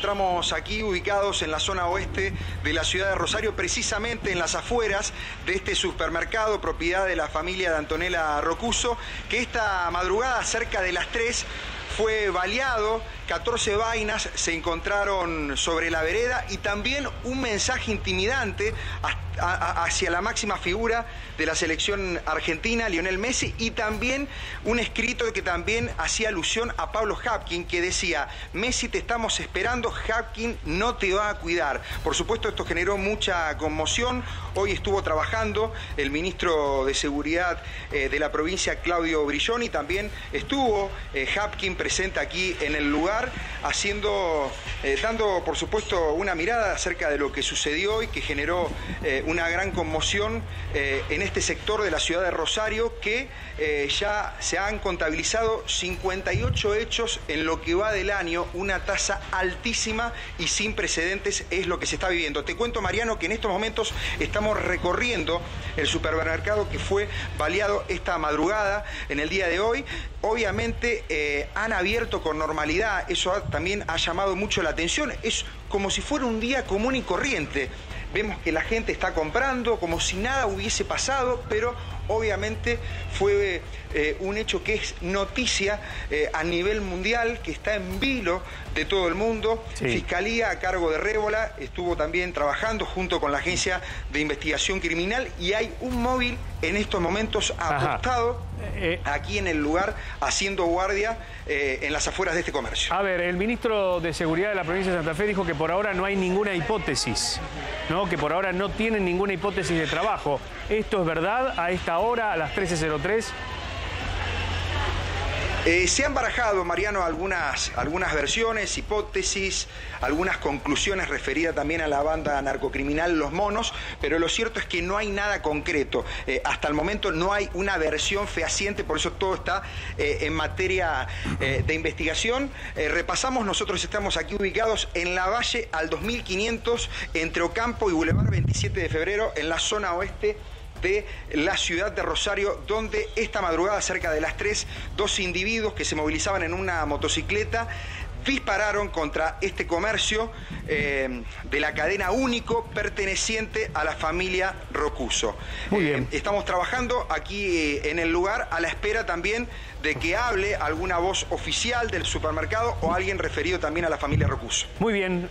encontramos aquí ubicados en la zona oeste de la ciudad de Rosario, precisamente en las afueras de este supermercado propiedad de la familia de Antonella Rocuso, que esta madrugada cerca de las 3 fue baleado, 14 vainas se encontraron sobre la vereda y también un mensaje intimidante hacia la máxima figura de la selección argentina, Lionel Messi, y también un escrito que también hacía alusión a Pablo Hapkin, que decía, Messi te estamos esperando, Hapkin no te va a cuidar. Por supuesto, esto generó mucha conmoción. Hoy estuvo trabajando el ministro de Seguridad eh, de la provincia, Claudio Brillón, y también estuvo eh, Hapkin presente aquí en el lugar, haciendo, eh, dando, por supuesto, una mirada acerca de lo que sucedió y que generó una gran conmoción eh, en este sector de la ciudad de Rosario que eh, ya se han contabilizado 58 hechos en lo que va del año, una tasa altísima y sin precedentes es lo que se está viviendo. Te cuento, Mariano, que en estos momentos estamos recorriendo el supermercado que fue baleado esta madrugada en el día de hoy. Obviamente eh, han abierto con normalidad, eso también ha llamado mucho la atención, es como si fuera un día común y corriente vemos que la gente está comprando como si nada hubiese pasado, pero obviamente fue eh, un hecho que es noticia eh, a nivel mundial, que está en vilo de todo el mundo. Fiscalía a cargo de Rébola estuvo también trabajando junto con la Agencia de Investigación Criminal y hay un móvil en estos momentos apostado eh, aquí en el lugar haciendo guardia en las afueras de este comercio. A ver, el ministro de Seguridad de la provincia de Santa Fe dijo que por ahora no hay ninguna hipótesis, ¿no? Que por ahora no tienen ninguna hipótesis de trabajo. ¿Esto es verdad a esta hora, a las 13.03? Eh, se han barajado, Mariano, algunas, algunas versiones, hipótesis, algunas conclusiones referidas también a la banda narcocriminal Los Monos, pero lo cierto es que no hay nada concreto. Eh, hasta el momento no hay una versión fehaciente, por eso todo está eh, en materia de investigación. repasamos, nosotros estamos aquí ubicados en la Valle al 2500, entre Ocampo y Boulevard 27 de febrero, en la zona oeste de la ciudad de Rosario, donde esta madrugada, cerca de las 3, dos individuos que se movilizaban en una motocicleta dispararon contra este comercio eh, de la cadena único perteneciente a la familia Rocuso. Muy bien. Eh, estamos trabajando aquí eh, en el lugar a la espera también de que hable alguna voz oficial del supermercado o alguien referido también a la familia Rocuso. Muy bien,